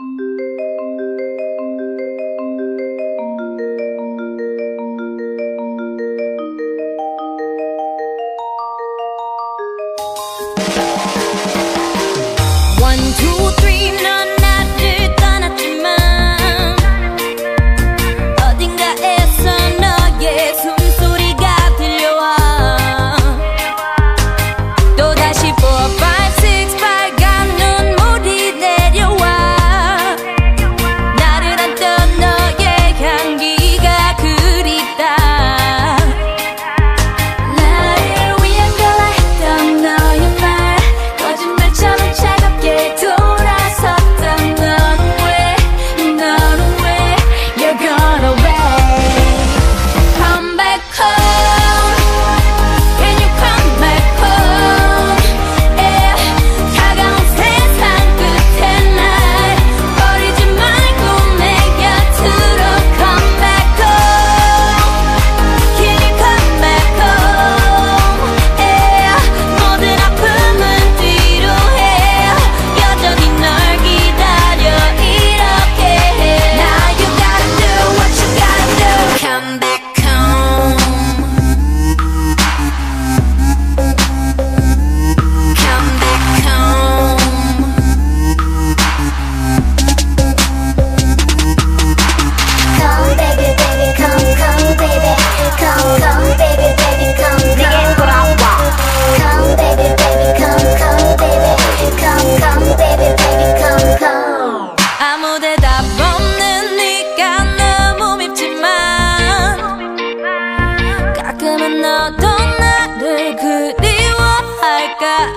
you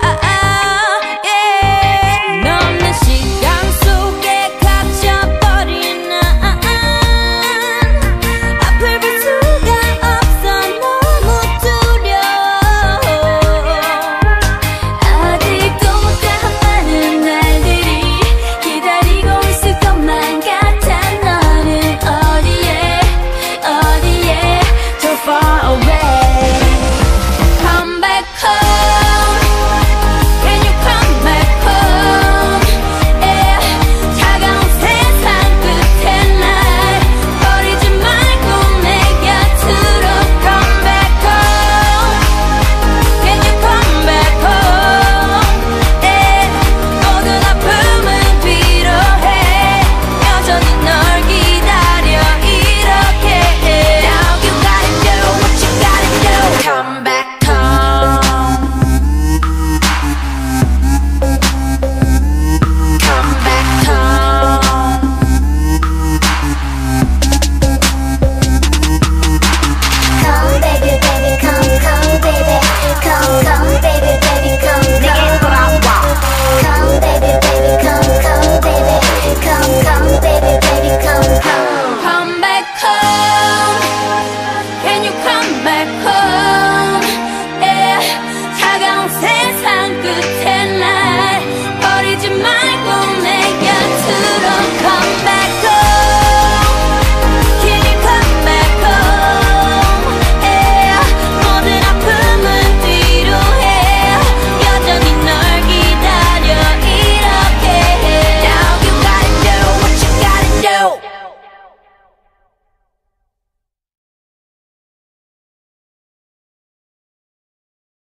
I, I,